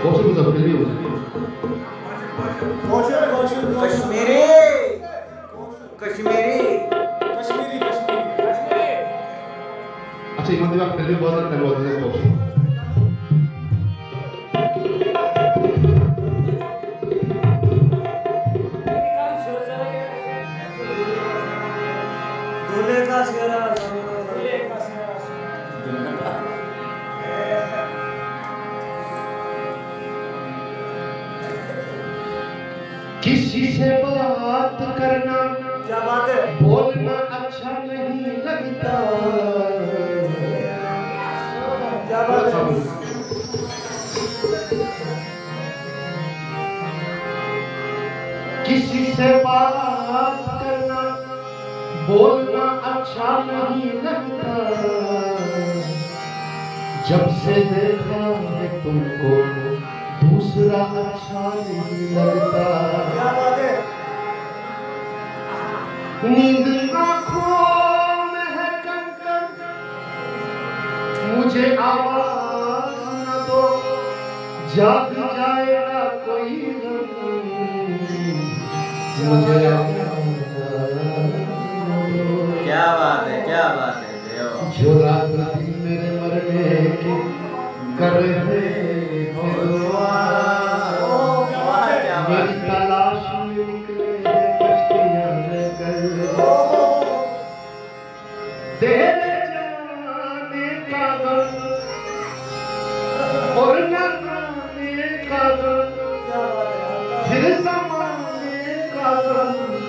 कौशल को सबके लिए कश्मीरी कश्मीरी कश्मीरी कश्मीरी अच्छा ये मंदिर आप पहले बहुत धन्यवाद है कौशल किसी से बात करना क्या बात है? बोलना अच्छा नहीं लगता। क्या बात है? किसी से बात करना बोलना अच्छा नहीं लगता। जब से देखा है तुमको दूसरा अच्छा नहीं लगता। क्या नींद आँखों में है कंकन मुझे आवाज़ न दो। जाग जाएगा कोई मुझे। क्या बात है क्या बात है जो रात दिन मेरे मरने की कर रहे थे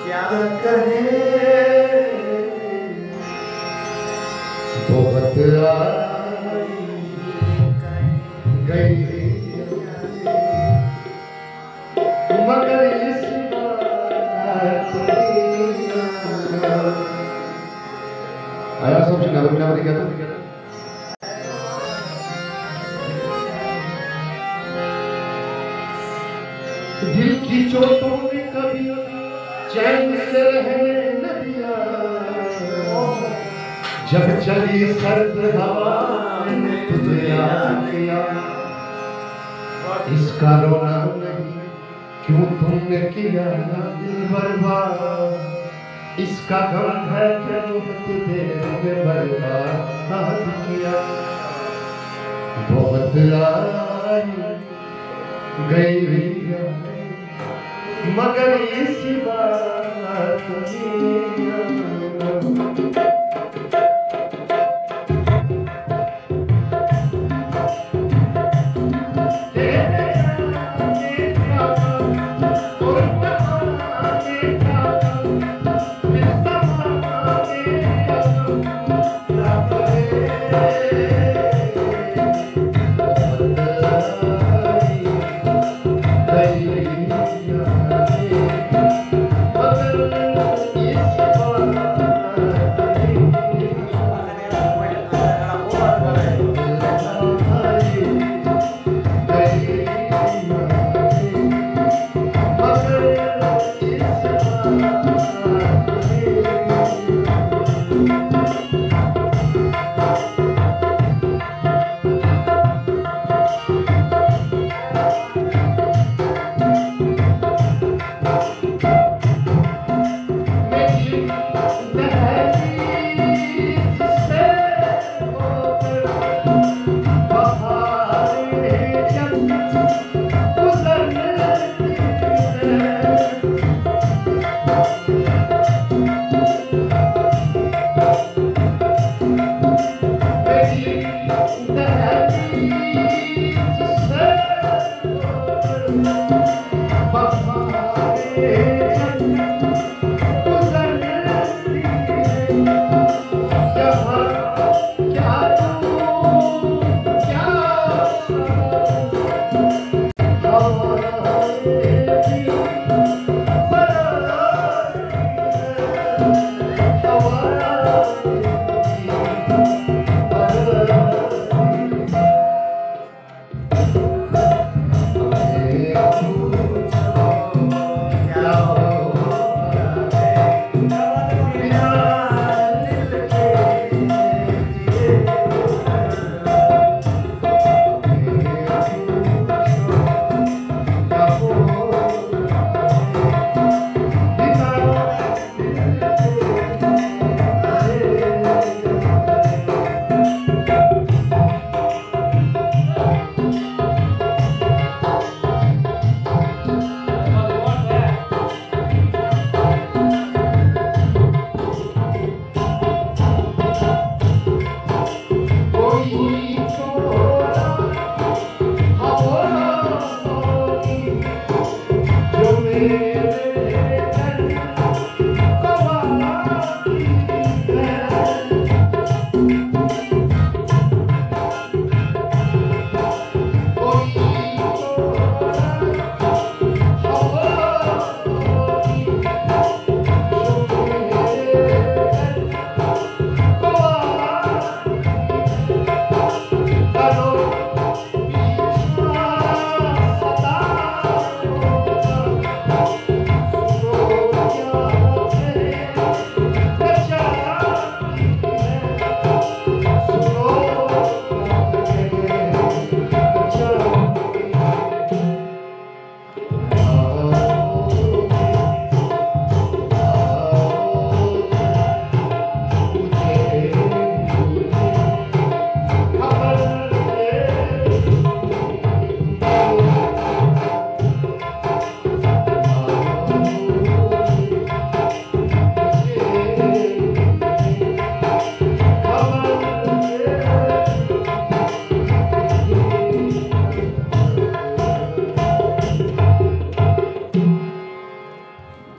क्या कहे? बहुत गई। मगर इस आया सब क्या बड़ी कहता दिल की चोटों ने कभी न जब चली सर्द हवा ने इसका रोना नहीं क्यों तुमने किया दिल बर्बाद। इसका गम है क्यों तुझे में बर्बाद किया। बहुत आई, गई मगने श